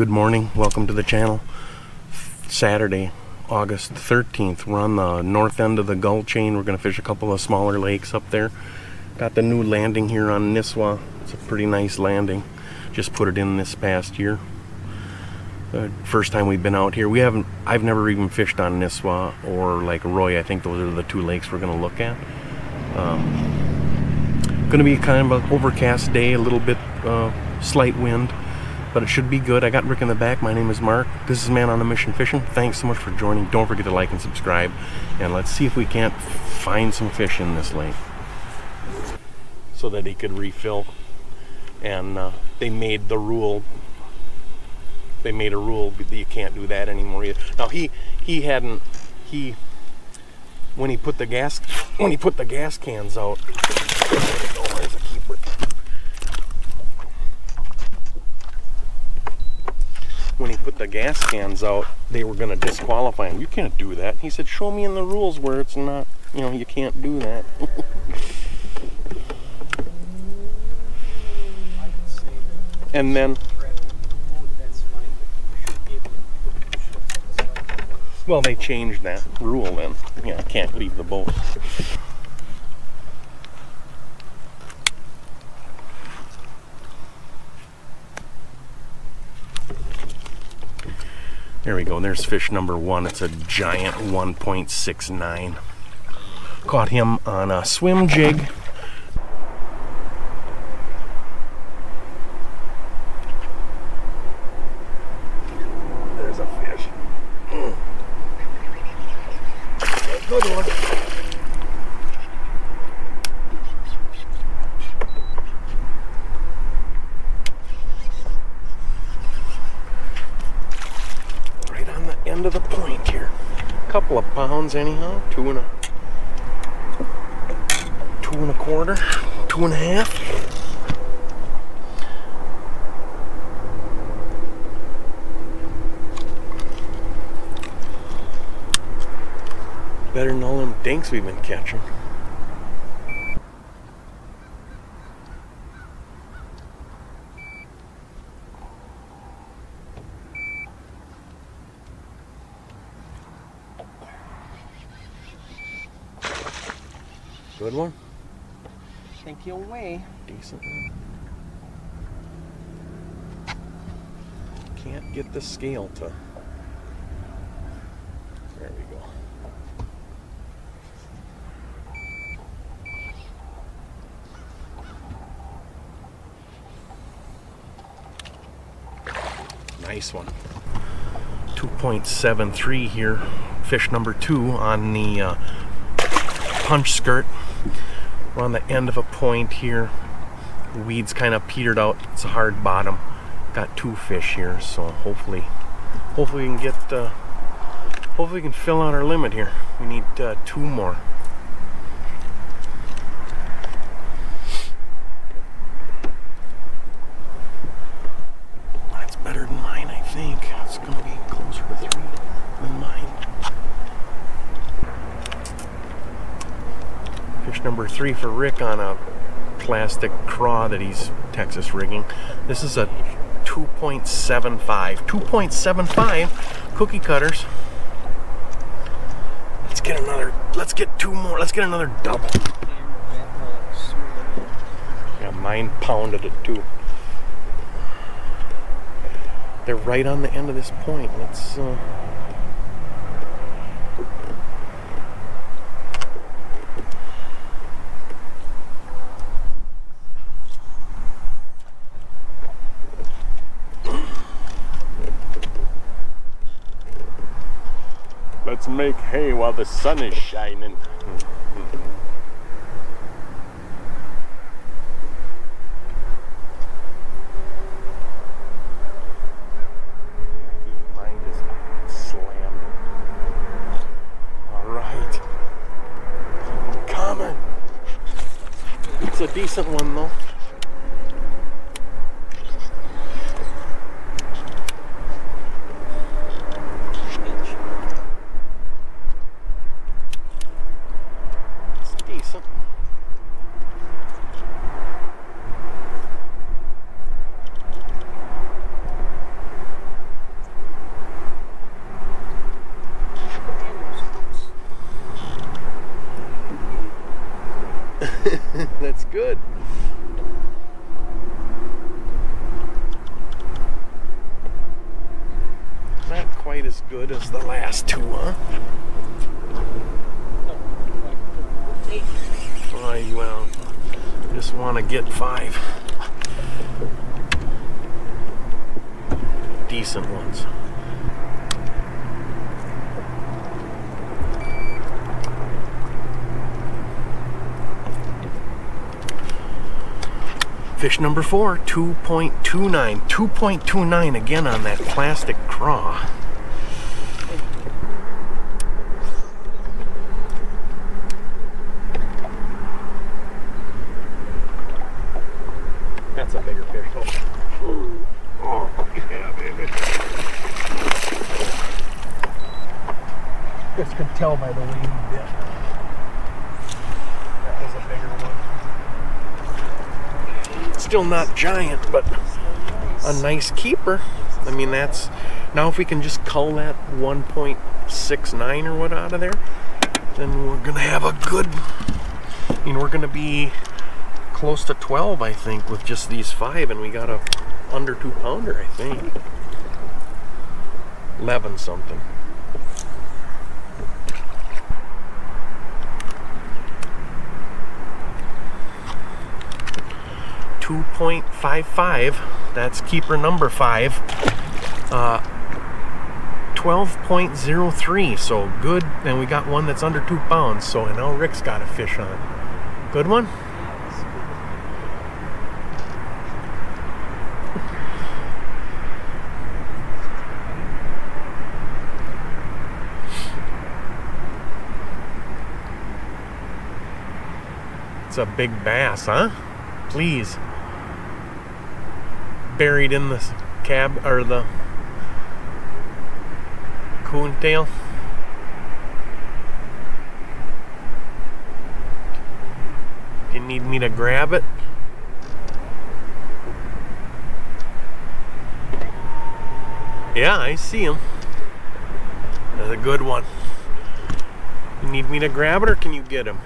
Good morning. Welcome to the channel. Saturday, August 13th. We're on the north end of the Gull Chain. We're going to fish a couple of smaller lakes up there. Got the new landing here on Nisswa. It's a pretty nice landing. Just put it in this past year. The first time we've been out here. We haven't, I've never even fished on Nisswa or like Roy. I think those are the two lakes we're going to look at. Um, going to be kind of an overcast day, a little bit uh, slight wind but it should be good. I got Rick in the back. My name is Marc. This is Man on a Mission Fishing. Thanks so much for joining. Don't forget to like and subscribe. And let's see if we can't find some fish in this lake so that he could refill. And uh, they made the rule. They made a rule that you can't do that anymore. Either. Now he he hadn't he when he put the gas when he put the gas cans out. When he put the gas cans out, they were going to disqualify him. You can't do that. He said, show me in the rules where it's not, you know, you can't do that. and then, well, they changed that rule then. Yeah, I can't leave the boat. There we go. There's fish number one. It's a giant 1.69. Caught him on a swim jig. There's a fish. Mm. Good one. end of the point here. A couple of pounds anyhow, two and a two and a quarter, two and a half. Better than all them dinks we've been catching. Good one? Think he'll weigh. Decent one. Can't get the scale to. There we go. Nice one. 2.73 here. Fish number two on the uh, punch skirt. We're on the end of a point here. The weeds kind of petered out. It's a hard bottom. Got two fish here, so hopefully, hopefully we can get, uh, hopefully we can fill out our limit here. We need uh, two more. That's better than mine, I think. It's gonna be closer to three than mine. For Rick on a plastic craw that he's Texas rigging. This is a 2.75. 2.75 cookie cutters. Let's get another, let's get two more, let's get another double. Yeah, mine pounded it too. They're right on the end of this point. Let's, uh, make hay while the sun is shining. It's a decent one though. That's good. Not quite as good as the last two, huh? Oh, well, just want to get five decent ones. Fish number four, 2.29. 2.29 again on that plastic craw. That's a bigger fish. Oh, oh yeah, baby. Just can tell by the way he bit. That was a bigger one. Still not giant, but a nice keeper. I mean, that's now if we can just cull that 1.69 or what out of there, then we're gonna have a good. I mean, we're gonna be close to 12, I think, with just these five, and we got a under two pounder, I think. 11 something. Two point five five. That's keeper number five. Uh, 12.03 so good and we got one that's under two pounds so now rick's got a fish on good one It's a big bass, huh? Please. Buried in the cab or the coontail. You need me to grab it? Yeah, I see him. That's a good one. You need me to grab it or can you get him?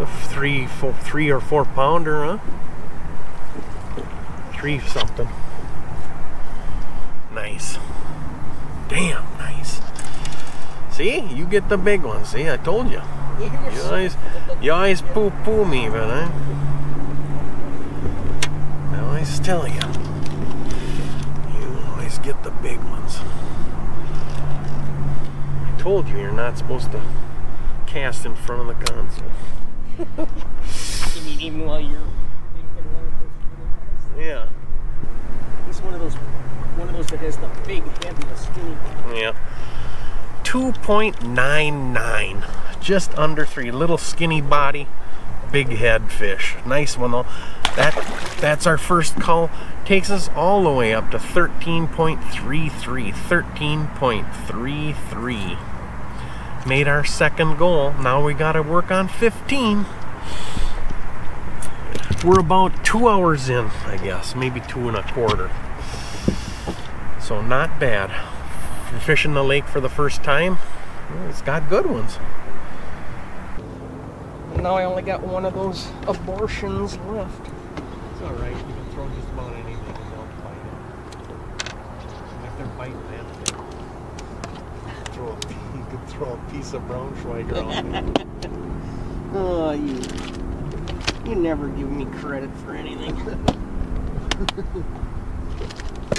It's a three, four, three or four pounder, huh? Three something. Nice. Damn, nice. See, you get the big one. See, I told you. You always, you always poo poo me, but I, I always tell you. You always get the big ones. I told you you're not supposed to cast in front of the console. You mean even while you're Yeah, He's one of those one of those that has the big head and the skinny. yeah. 2.99. Just under three. Little skinny body, big head fish. Nice one though. That that's our first call. Takes us all the way up to 13.33. 13.33. Made our second goal. Now we gotta work on 15. We're about two hours in, I guess. Maybe two and a quarter. So not bad. Fishing the lake for the first time, it's got good ones. Now I only got one of those abortions left. It's all right. You can throw just about anything and they'll bite it. If they're biting that thing, throw a, you could throw a piece of Braunschweiger on there. Oh, you you never give me credit for anything.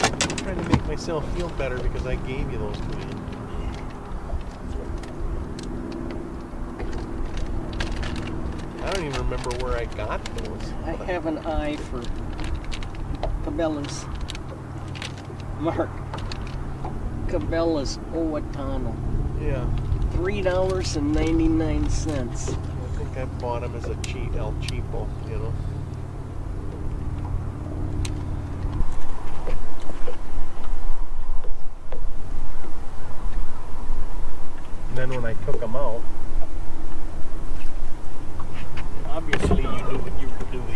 I'm trying to make myself feel better because I gave you those to. I don't even remember where I got those. I have an eye for Cabela's. Marc. Cabela's Owatonna. Yeah, Three dollars and ninety nine cents. I think I bought them as a cheap El Cheapo, you know. And then when I took them out, obviously you knew what you were doing.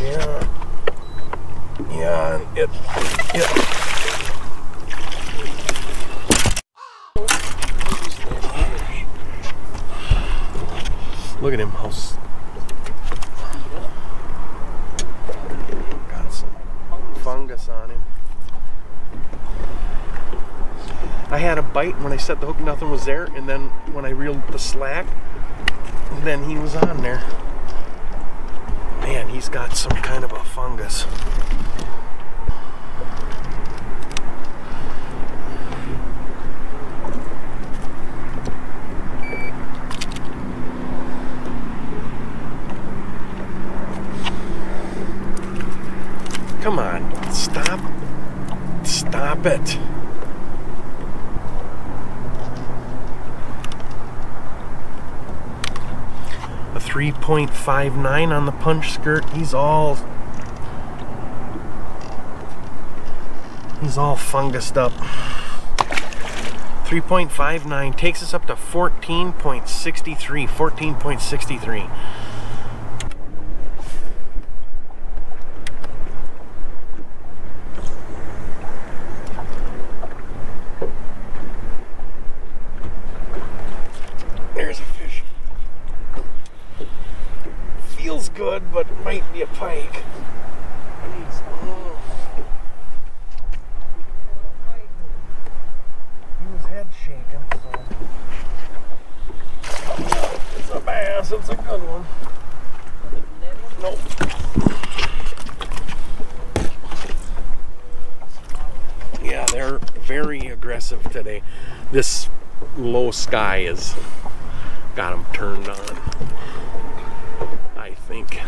Yeah. Yeah, and it, it Look at him, oh, how got some fungus on him. I had a bite when I set the hook, nothing was there, and then when I reeled the slack, then he was on there. Man, he's got some kind of a fungus. Come on, stop. Stop it. A 3.59 on the punch skirt. He's all. He's all fungused up. 3.59 takes us up to 14.63. 14.63. There's a fish. Feels good, but might be a pike. He was head shaking, so. It's a bass, it's a good one. Nope. Yeah, they're very aggressive today. This low sky has got them turned on. I think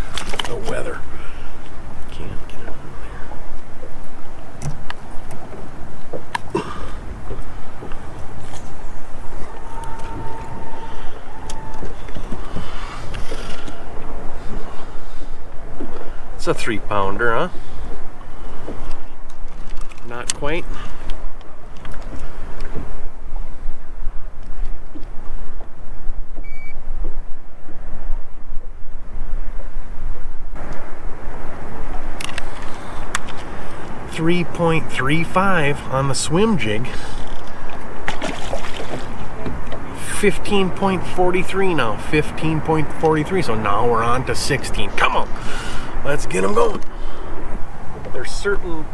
the weather can't get on there. It's a three pounder, huh? Not quite. Three point three five on the swim jig. Fifteen point forty three now. Fifteen point forty three. So now we're on to sixteen. Come on, let's get them going. There's certain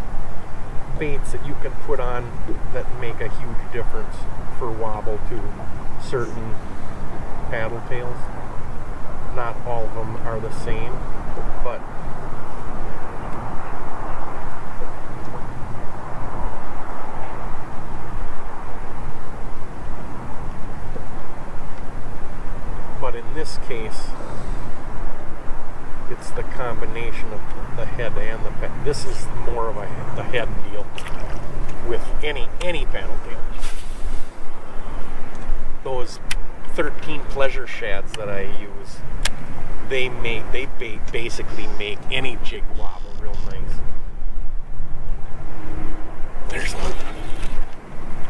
baits that you can put on that make a huge difference for wobble to certain paddle tails. Not all of them are the same, but but in this case it's the combination of the head and the pa- this is more of a the head deal with any any paddle tail those 13 pleasure shads that I use they make they ba- basically make any jig wobble real nice. There's one.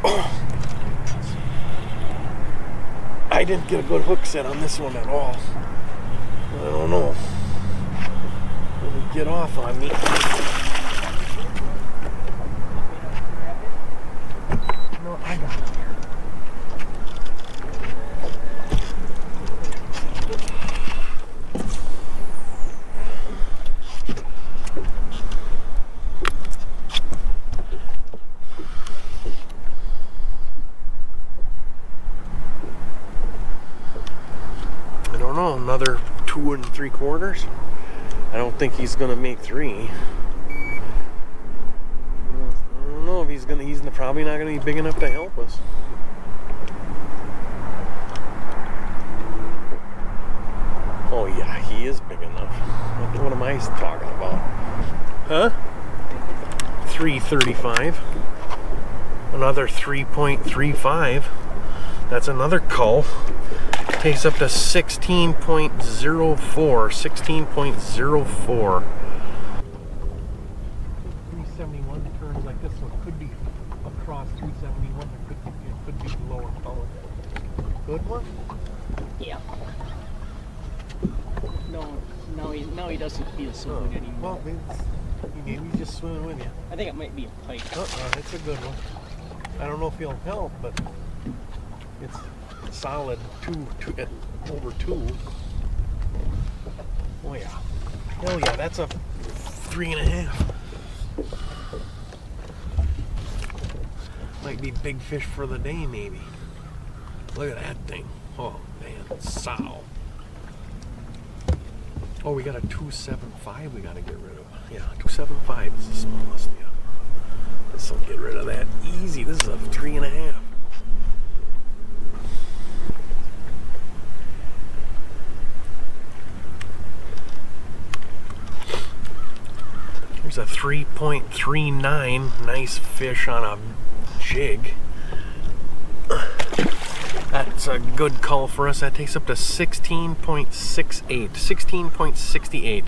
oh I didn't get a good hook set on this one at all. I don't know. It'll get off on me. No, I got it here. I don't know, another two and I don't think he's gonna make three. I don't know if he's gonna. He's probably not gonna be big enough to help us. Oh yeah, he is big enough. What, what am I talking about? Huh? 335. Another 3.35. That's another cull takes up to 16.04 16.04 371 turns like this one could be across 371 or could be, it could be lower color good one Yeah. No, no, he, no, he doesn't feel so good oh, anymore. well it's, maybe he's just swimming with you I think it might be a pike. uh-uh it's a good one I don't know if he'll help but it's solid two, two at over two Oh yeah. Hell yeah, that's a three and a half. Might be big fish for the day, maybe. Look at that thing. Oh man, sow. Oh, we got a 275 we gotta get rid of. Yeah, 275 is the smallest. Yeah. This will get rid of that easy. This is a three and a half. A 3.39. Nice fish on a jig. That's a good call for us. That takes up to 16.68. 16.68.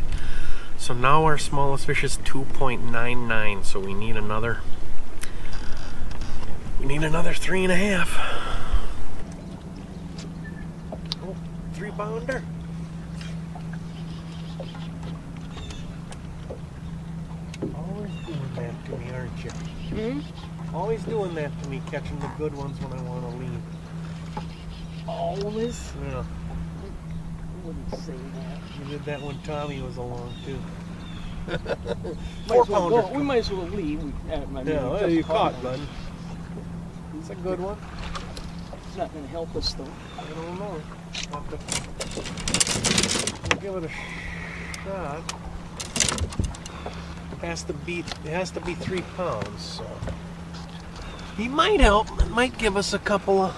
So now our smallest fish is 2.99. So we need another. We need another three and a half. Oh, three pounder. Always doing that to me, aren't you? Hmm? Always doing that to me, catching the good ones when I want to leave. Always? Yeah, I wouldn't say that. you did that when Tommy was along too. Four well pounder. We might as well leave. We, uh, I mean, Yeah, well, you caught, bud. It's a good one. It's not going to help us though. I don't know. Have to- We'll give it a shot. Has to be it has to be three pounds, so he might help. It might give us a couple of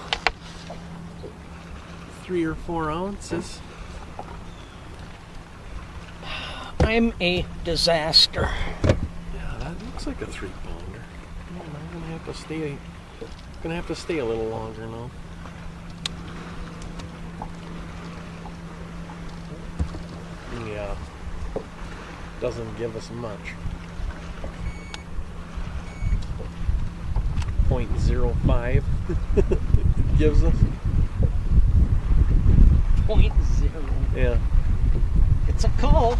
three or four ounces. I'm a disaster. Yeah, that looks like a three pounder. I'm gonna have to stay gonna have to stay a little longer now. Yeah. Doesn't give us much. Point zero five gives us. Point zero. Yeah. It's a call.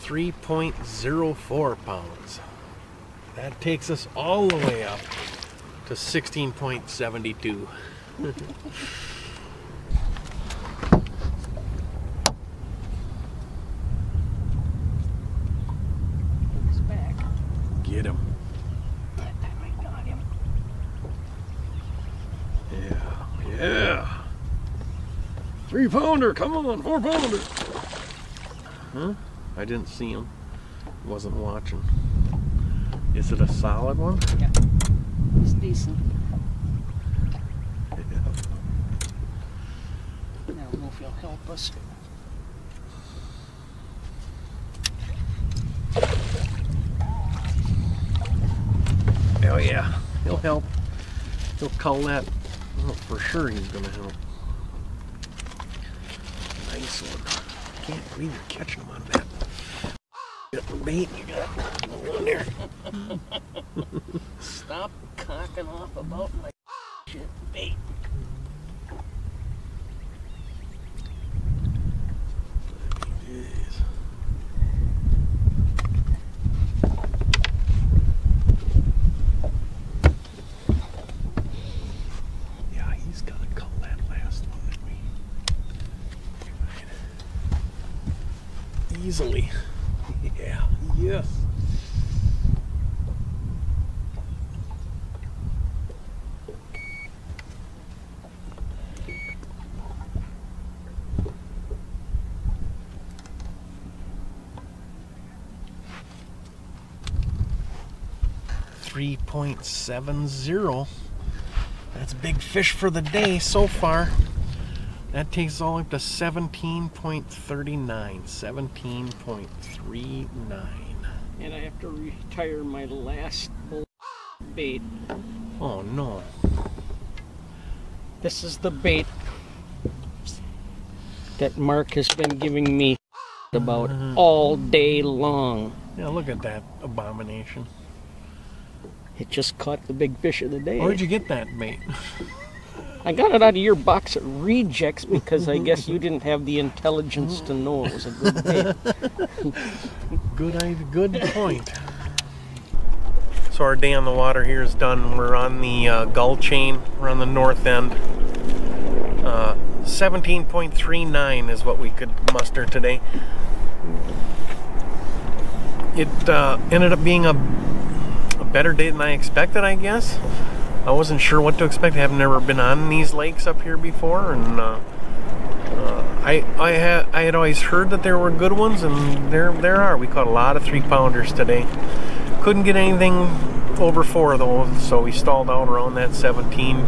3.04 pounds. That takes us all the way up to 16.72. He's back. Get him. That time I got him. Yeah. Yeah. Three pounder. Come on. Four pounder. Huh? I didn't see him. Wasn't watching. Is it a solid one? He's decent. Yeah. I don't know if he'll help us. Oh yeah, he'll help. He'll call that. Well, for sure he's gonna help. Nice one. Can't believe you're catching him on that. Got the bait you got on there. Stop cocking off about my shit bait. 3.70. That's a big fish for the day so far. That takes all up to 17.39. 17.39. And I have to retire my last bait. Oh no. This is the bait that Marc has been giving me about mm-hmm. all day long. Yeah, look at that abomination. It just caught the big fish of the day. Where'd you get that bait? I got it out of your box of rejects because I guess you didn't have the intelligence to know it was a good bait. Good good point. So our day on the water here is done. We're on the uh, gull chain. We're on the north end. Uh, 17.39 is what we could muster today. It uh, ended up being a better day than I expected, I guess. I wasn't sure what to expect. I've never been on these lakes up here before, and uh, uh, I I had I had always heard that there were good ones, and there there are. We caught a lot of three pounders today. Couldn't get anything over four though, so we stalled out around that 17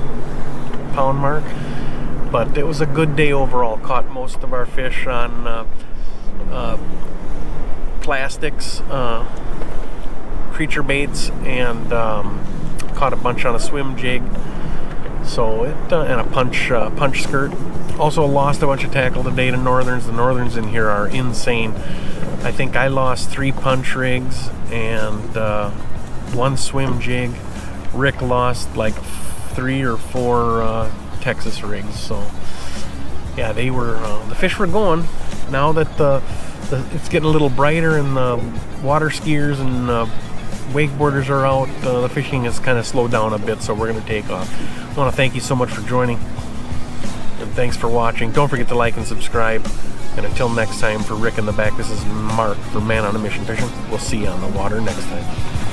pound mark. But it was a good day overall. Caught most of our fish on uh, uh, plastics, uh, creature baits, and um, caught a bunch on a swim jig. So it uh, and a punch uh, punch skirt. Also lost a bunch of tackle today to northerns. The northerns in here are insane. I think I lost three punch rigs and uh, one swim jig. Rick lost like three or four uh, Texas rigs. So yeah, they were uh, the fish were going. Now that the, the, it's getting a little brighter and the water skiers and uh, wakeboarders are out, uh, the fishing has kind of slowed down a bit. So we're going to take off. I want to thank you so much for joining. And thanks for watching. Don't forget to like and subscribe. And until next time, for Rick in the back, this is Marc for Man on a Mission Fishing. We'll see you on the water next time.